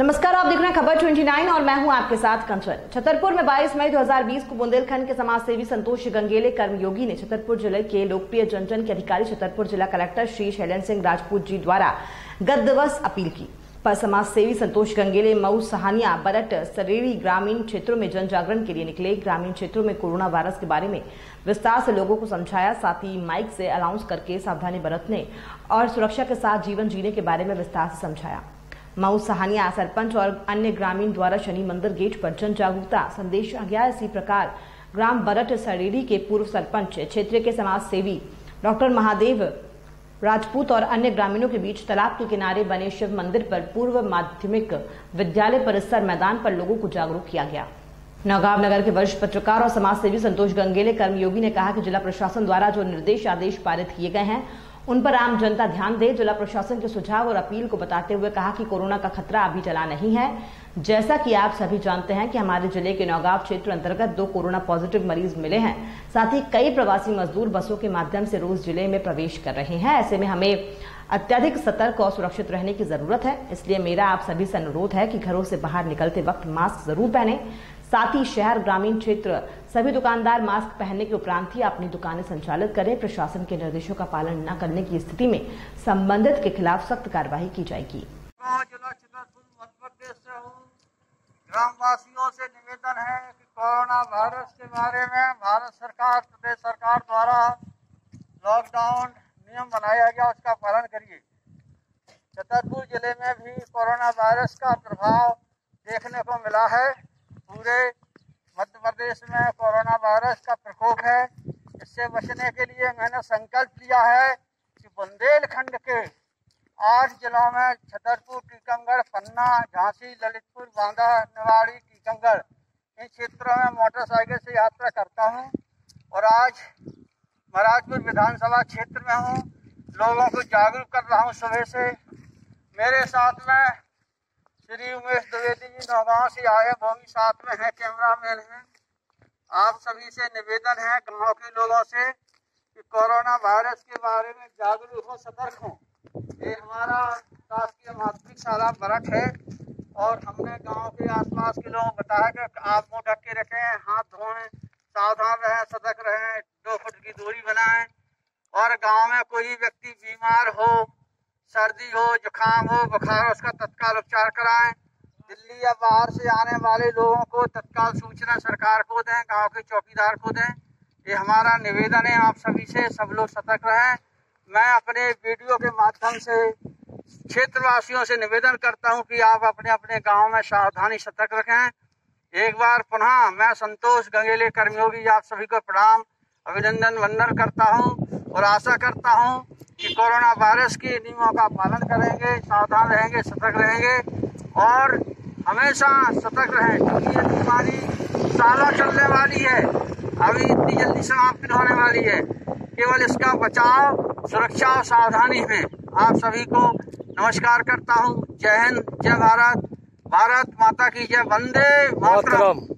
नमस्कार, आप देख रहे हैं खबर 29 और मैं हूँ आपके साथ कंचन। छतरपुर में 22 मई 2020 को बुंदेलखंड के समाज सेवी संतोष गंगेले, कर्मयोगी ने छतरपुर ज़िले के लोकप्रिय जनजन के अधिकारी, छतरपुर जिला कलेक्टर श्री शैलेंद्र सिंह राजपूत जी द्वारा गत दिवस अपील की। पर समाज सेवी संतोष गंगेले, मऊ सहानिया, बरट सरेरी ग्रामीण क्षेत्रों में जन जागरण के लिए निकले। ग्रामीण क्षेत्रों में कोरोना वायरस के बारे में विस्तार से लोगों को समझाया, साथ ही माइक से अनाउंस करके सावधानी बरतने और सुरक्षा के साथ जीवन जीने के बारे में विस्तार से समझाया। मऊ सहानिया सरपंच और अन्य ग्रामीण द्वारा शनि मंदिर गेट पर जन जागरूकता संदेश गया इसी प्रकार ग्राम बरट सरेड़ी के पूर्व सरपंच क्षेत्र के समाज सेवी डॉक्टर महादेव राजपूत और अन्य ग्रामीणों के बीच तालाब के किनारे बने शिव मंदिर पर पूर्व माध्यमिक विद्यालय परिसर मैदान पर लोगों को जागरूक किया गया। नौगांव नगर के वरिष्ठ पत्रकार और समाज सेवी संतोष गंगेले, कर्मयोगी ने कहा कि जिला प्रशासन द्वारा जो निर्देश आदेश पारित किए गए हैं उन पर आम जनता ध्यान दे, जिला प्रशासन के सुझाव और अपील को बताते हुए कहा कि कोरोना का खतरा अभी चला नहीं है। जैसा कि आप सभी जानते हैं कि हमारे ज़िले के नौगांव क्षेत्र अंतर्गत दो कोरोना पॉजिटिव मरीज़ मिले हैं। साथ ही कई प्रवासी मजदूर बसों के माध्यम से रोज ज़िले में प्रवेश कर रहे हैं। ऐसे में हमें अत्यधिक सतर्क और सुरक्षित रहने की ज़रूरत है। इसलिए मेरा आप सभी से अनुरोध है कि घरों से बाहर निकलते वक्त मास्क ज़रूर पहने। साथ ही शहर, ग्रामीण क्षेत्र, सभी दुकानदार मास्क पहनने के उपरांत ही अपनी दुकानें संचालित करें। प्रशासन के निर्देशों का पालन न करने की स्थिति में संबंधित के खिलाफ सख्त कार्यवाही की जाएगी। ग्रामवासियों से निवेदन है कि कोरोना वायरस के बारे में भारत सरकार, प्रदेश सरकार द्वारा लॉकडाउन नियम बनाया गया, उसका पालन करिए। छतरपुर ज़िले में भी कोरोना वायरस का प्रभाव देखने को मिला है। पूरे मध्य प्रदेश में कोरोना वायरस का प्रकोप है। इससे बचने के लिए मैंने संकल्प लिया है कि बुंदेलखंड के आठ जिलों में छतरपुर, टीकमगढ़, पन्ना, झांसी, ललितपुर, बांदा, निवाड़ी, टीकमगढ़ इन क्षेत्रों में मोटरसाइकिल से यात्रा करता हूँ और आज महाराजपुर विधानसभा क्षेत्र में हूँ। लोगों को जागरूक कर रहा हूँ सुबह से। मेरे साथ में श्री उमेश जी नौगांव से आए वो भी साथ में है कैमरा मैन है। आप सभी से निवेदन है गाँव के लोगों से कि कोरोना वायरस के बारे में जागरूक हो, सतर्क हो। ये हमारा शासकीय माध्यमिक शाला बरट है और हमने गाँव के आसपास के लोगों को बताया कि आप मुँह ढक के रखें, हाथ धोएँ, सावधान रहें, सतर्क रहें, दो फुट की दूरी बनाएँ और गाँव में कोई व्यक्ति बीमार हो, सर्दी हो, जुकाम हो, बुखार उसका तत्काल उपचार कराएँ। दिल्ली या बाहर से आने वाले लोगों को तत्काल सूचना सरकार को दें, गाँव के चौकीदार को दें। ये हमारा निवेदन है, आप सभी से, सब लोग सतर्क रहें। मैं अपने वीडियो के माध्यम से क्षेत्रवासियों से निवेदन करता हूँ कि आप अपने अपने गाँव में सावधानी सतर्क रखें। एक बार पुनः मैं संतोष गंगेले कर्मयोगी, आप सभी को प्रणाम, अभिनंदन, वंदन करता हूँ और आशा करता हूँ कि कोरोना वायरस के नियमों का पालन करेंगे, सावधान रहेंगे, सतर्क रहेंगे और हमेशा सतर्क रहे, क्योंकि ये बीमारी सालों चलने वाली है। अभी इतनी जल्दी समाप्त होने वाली है। केवल इसका बचाव, सुरक्षा और सावधानी में। आप सभी को नमस्कार करता हूँ। जय हिंद, जय भारत। भारत माता की जय। वंदे मातरम।